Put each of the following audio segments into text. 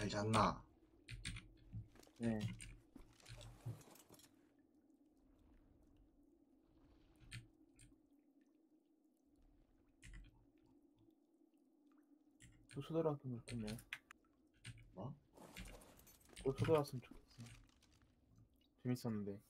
잘 잤나? 네. 또 초대왔으면 좋겠네. 뭐? 또 초대왔으면 좋겠어. 재밌었는데.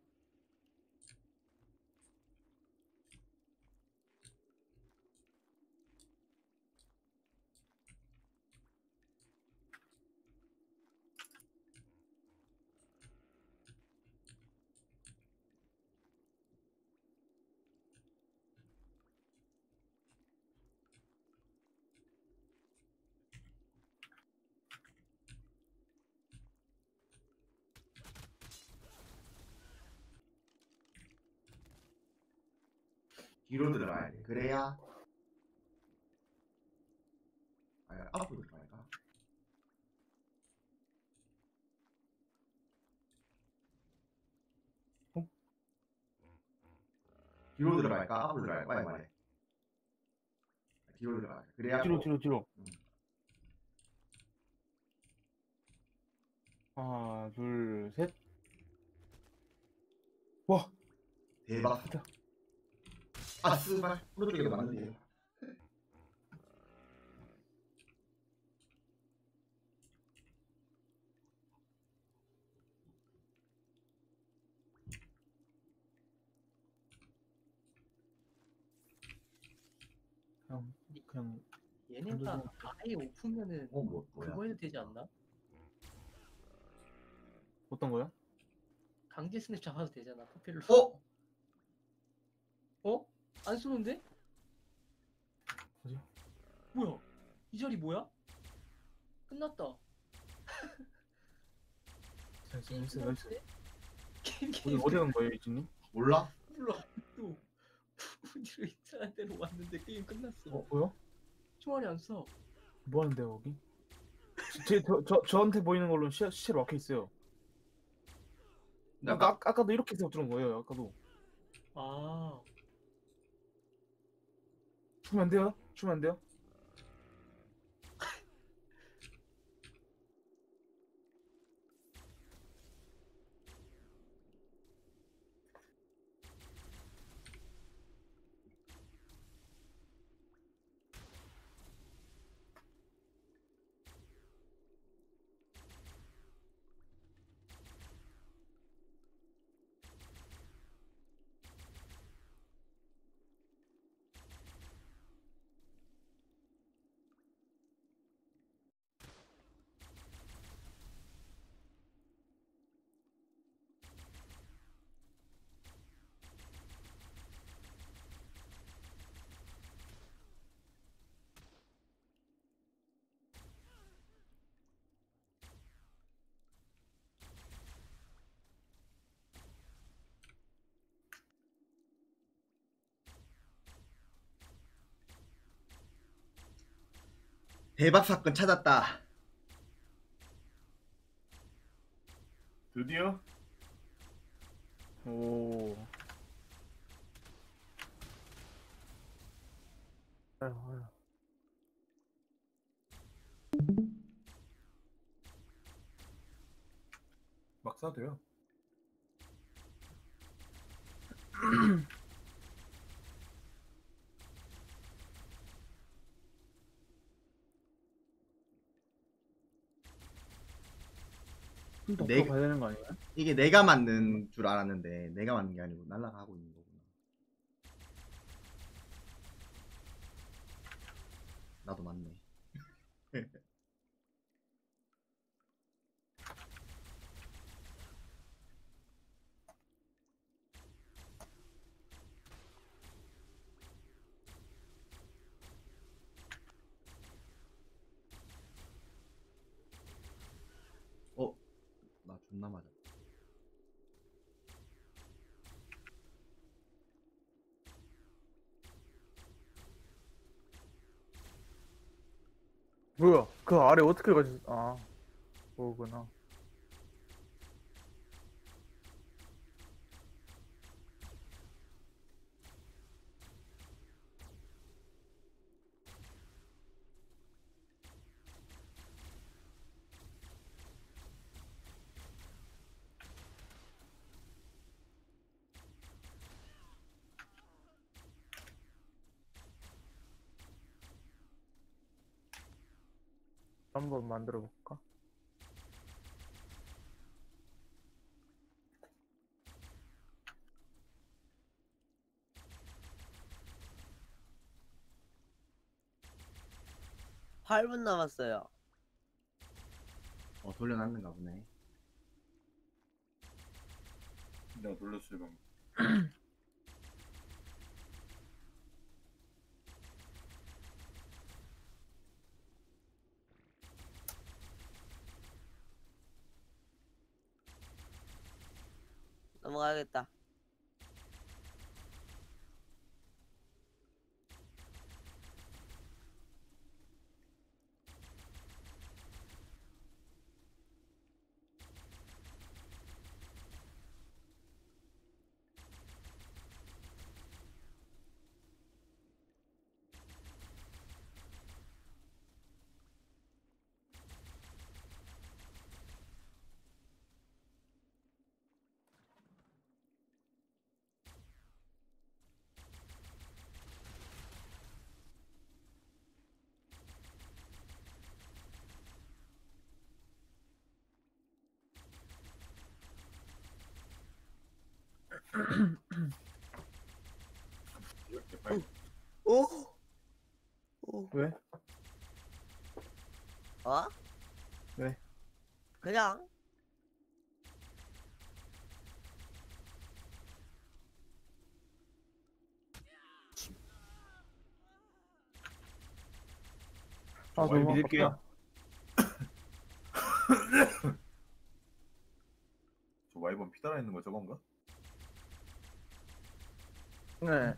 뒤로 들어가야 돼. 그래야. 아, 앞으로 들어갈까? 어? 뒤로 들어갈까? 앞으로 들어갈까? 이 말이야. 뒤로 들어가. 그래야. 뒤로 또- 뒤로 뒤로. 음. 하나 둘 셋. 와 대박. 아, 스발. 오른쪽에 맞는데. 그냥 그냥 얘네가 아예 오프면은 어, 뭐, 뭐야? 그거 해도 되지 않나? 어떤 거요? 강제 스냅 잡아도 되잖아 포필로 어? 어? 안 쏘는데? 뭐지? 뭐야? 이 자리 뭐야? 끝났다 나이스 나이스. 게임 어디 게임 어디 간 거예요 이진님? 몰라? 몰라 또 우디로 이상한 데로 왔는데 게임 끝났어 어 뭐요? 총알이 안 쏴. 뭐 하는데요 거기? 제 저 저, 저한테 보이는 걸로 시 시체로 막혀 있어요. 나 아까 아, 아까도 이렇게 해서 들은 거예요. 아까도 아 주면 안 돼요? 주면 안 돼요? 대박 사건 찾았다. 드디어? 오. 아유, 아유. 막 사도 돼요. 좀더 내- 가야 되는 거 아니에요? 이게 내가 만든 줄 알았는데 내가 만든 게 아니고 날아가고 있는 거구나. 나도 맞네. 존나 맞아. 뭐야? 그 아래 어떻게 가지? 아, 그거구나. 한번 만들어 볼까? 팔분 남았어요. 어 돌려놨는가 보네. 내가 놀렸어요 방금. 넘어가겠다. 이렇게 빨리. 오. 오. 왜? 어? 왜? 그냥 아, 너무 믿을게요. 아깝다. 저 와이번 피달아 있는 거 저건가? 네.